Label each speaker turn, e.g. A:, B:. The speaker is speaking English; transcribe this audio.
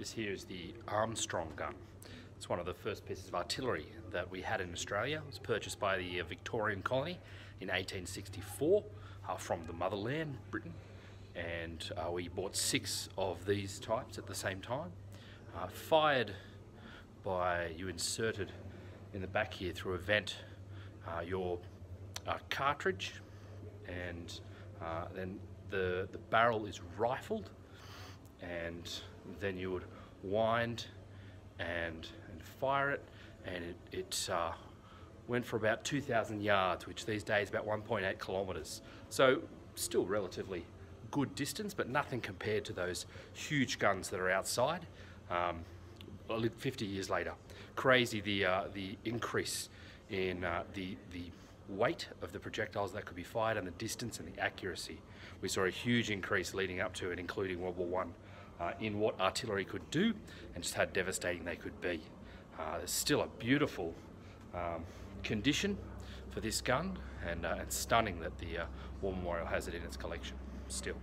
A: This here is the Armstrong gun. It's one of the first pieces of artillery that we had in Australia. It was purchased by the uh, Victorian colony in 1864 uh, from the motherland, Britain. And uh, we bought six of these types at the same time. Uh, fired by, you inserted in the back here through a vent uh, your uh, cartridge and then the, the barrel is rifled and then you would wind and, and fire it and it, it uh, went for about 2,000 yards, which these days about 1.8 kilometres. So still relatively good distance, but nothing compared to those huge guns that are outside. Um, 50 years later, crazy the uh, the increase in uh, the the weight of the projectiles that could be fired and the distance and the accuracy. We saw a huge increase leading up to and including World War One uh, in what artillery could do and just how devastating they could be. Uh, there's still a beautiful um, condition for this gun and, uh, and stunning that the uh, War Memorial has it in its collection still.